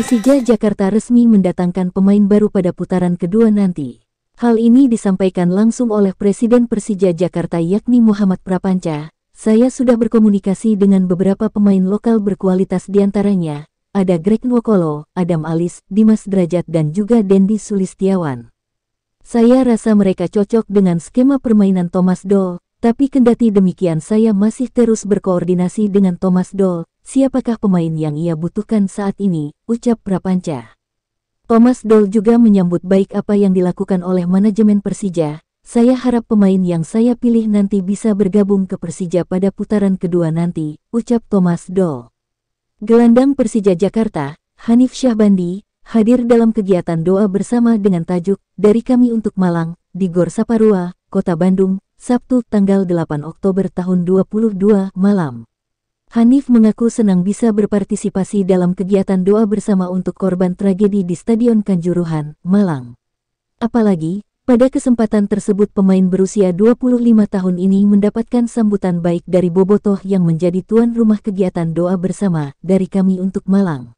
Persija Jakarta resmi mendatangkan pemain baru pada putaran kedua nanti. Hal ini disampaikan langsung oleh Presiden Persija Jakarta yakni Muhammad Prapanca. Saya sudah berkomunikasi dengan beberapa pemain lokal berkualitas di antaranya, ada Greg Nwokolo, Adam Alis, Dimas Derajat dan juga Dendi Sulistiawan. Saya rasa mereka cocok dengan skema permainan Thomas Doll, tapi kendati demikian saya masih terus berkoordinasi dengan Thomas Doll, Siapakah pemain yang ia butuhkan saat ini, ucap Prapanca. Thomas Doll juga menyambut baik apa yang dilakukan oleh manajemen Persija. Saya harap pemain yang saya pilih nanti bisa bergabung ke Persija pada putaran kedua nanti, ucap Thomas Doll. Gelandang Persija Jakarta, Hanif Syahbandi, hadir dalam kegiatan doa bersama dengan tajuk Dari Kami Untuk Malang, di Gor Saparua, Kota Bandung, Sabtu tanggal 8 Oktober tahun 2022 malam. Hanif mengaku senang bisa berpartisipasi dalam kegiatan doa bersama untuk korban tragedi di Stadion Kanjuruhan, Malang. Apalagi, pada kesempatan tersebut pemain berusia 25 tahun ini mendapatkan sambutan baik dari Bobotoh yang menjadi tuan rumah kegiatan doa bersama dari kami untuk Malang.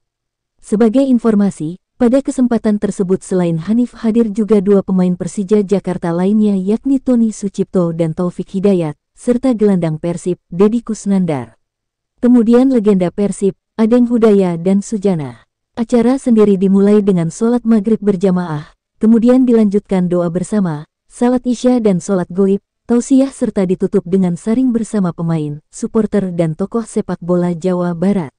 Sebagai informasi, pada kesempatan tersebut selain Hanif hadir juga dua pemain Persija Jakarta lainnya yakni Tony Sucipto dan Taufik Hidayat, serta gelandang Persib, Deddy Kusnandar. Kemudian legenda Persib, Adeng Hudaya dan Sujana. Acara sendiri dimulai dengan sholat maghrib berjamaah, kemudian dilanjutkan doa bersama, salat isya dan sholat goib, tausiah serta ditutup dengan saring bersama pemain, supporter dan tokoh sepak bola Jawa Barat.